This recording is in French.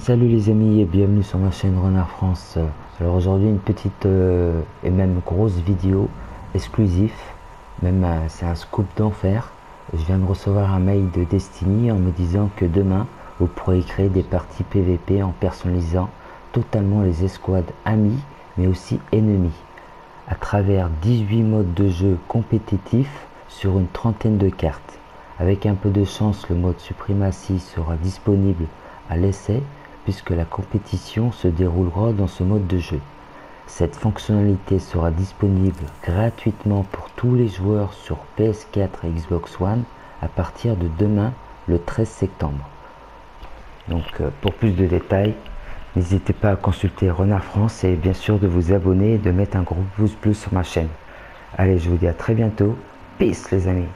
Salut les amis et bienvenue sur ma chaîne Renard France. Alors aujourd'hui une petite euh, et même grosse vidéo exclusive, même euh, c'est un scoop d'enfer. Je viens de recevoir un mail de Destiny en me disant que demain vous pourrez créer des parties PVP en personnalisant totalement les escouades amis mais aussi ennemis à travers 18 modes de jeu compétitifs sur une trentaine de cartes. Avec un peu de chance, le mode suprématie sera disponible à l'essai puisque la compétition se déroulera dans ce mode de jeu. Cette fonctionnalité sera disponible gratuitement pour tous les joueurs sur PS4 et Xbox One à partir de demain le 13 septembre. Donc euh, pour plus de détails, n'hésitez pas à consulter Renard France et bien sûr de vous abonner et de mettre un gros pouce bleu sur ma chaîne. Allez, je vous dis à très bientôt. Peace les amis.